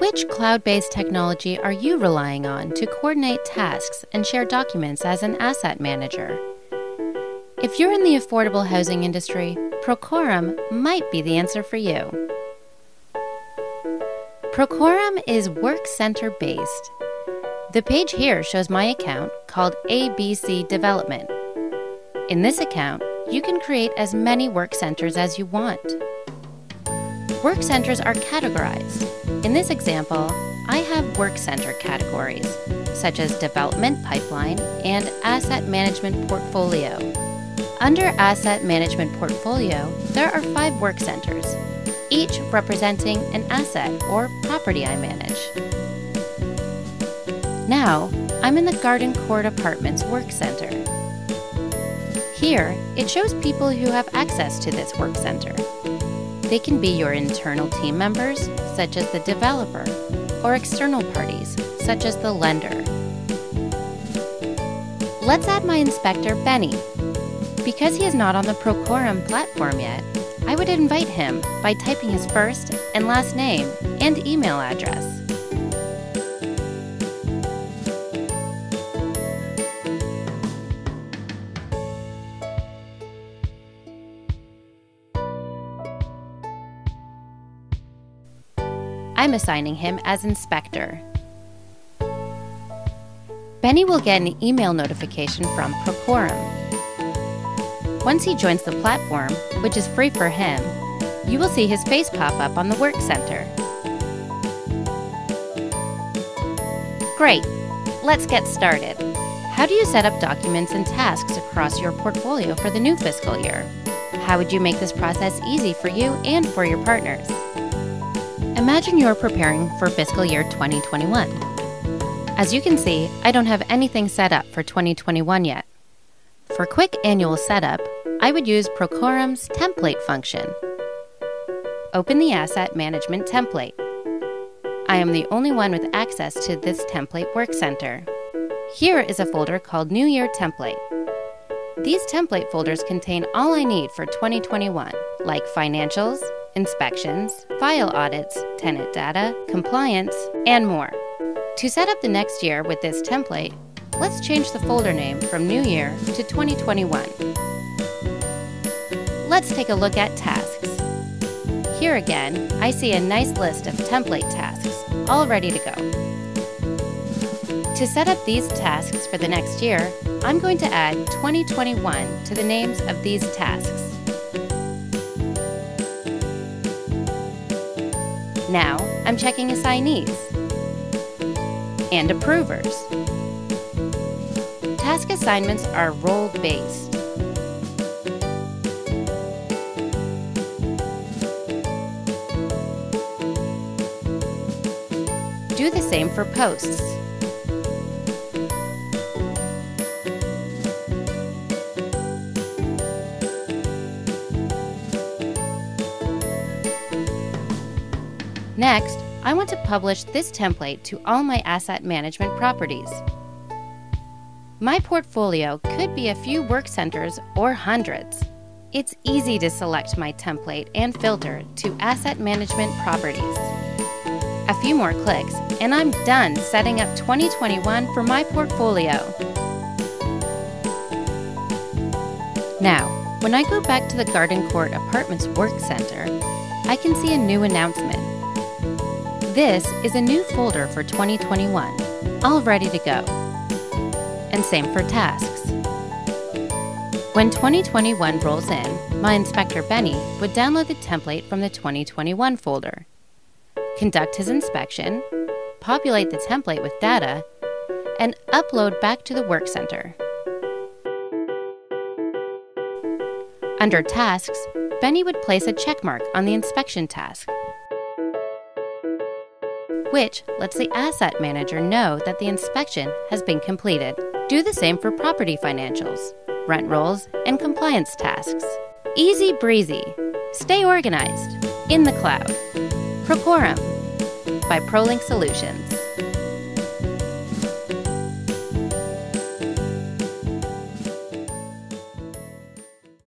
Which cloud based technology are you relying on to coordinate tasks and share documents as an asset manager? If you're in the affordable housing industry, Procorem might be the answer for you. Procorem is work center based. The page here shows my account called ABC Development. In this account, you can create as many work centers as you want. Work centers are categorized. In this example, I have work center categories, such as Development Pipeline and Asset Management Portfolio. Under Asset Management Portfolio, there are five work centers, each representing an asset or property I manage. Now, I'm in the Garden Court Apartments Work Center. Here, it shows people who have access to this work center. They can be your internal team members, such as the developer, or external parties, such as the lender. Let's add my inspector, Benny. Because he is not on the Procorem platform yet, I would invite him by typing his first and last name and email address. I'm assigning him as inspector. Benny will get an email notification from Procorem. Once he joins the platform, which is free for him, you will see his face pop up on the Work Center. Great! Let's get started. How do you set up documents and tasks across your portfolio for the new fiscal year? How would you make this process easy for you and for your partners? Imagine you're preparing for fiscal year 2021. As you can see, I don't have anything set up for 2021 yet. For quick annual setup, I would use Procorem's template function. Open the Asset Management template. I am the only one with access to this template work center. Here is a folder called New Year Template. These template folders contain all I need for 2021, like financials, inspections, file audits, tenant data, compliance, and more. To set up the next year with this template, let's change the folder name from New Year to 2021. Let's take a look at tasks. Here again, I see a nice list of template tasks, all ready to go. To set up these tasks for the next year, I'm going to add 2021 to the names of these tasks. Now, I'm checking assignees and approvers. Task assignments are role-based. Do the same for posts. Next, I want to publish this template to all my asset management properties. My portfolio could be a few work centers or hundreds. It's easy to select my template and filter to asset management properties. A few more clicks, and I'm done setting up 2021 for my portfolio. Now, when I go back to the Garden Court Apartments Work Center, I can see a new announcement. This is a new folder for 2021, all ready to go. And same for tasks. When 2021 rolls in, my inspector Benny would download the template from the 2021 folder, conduct his inspection, populate the template with data, and upload back to the Work Center. Under Tasks, Benny would place a checkmark on the inspection task which lets the asset manager know that the inspection has been completed. Do the same for property financials, rent rolls, and compliance tasks. Easy breezy. Stay organized. In the cloud. Procorem by ProLink Solutions.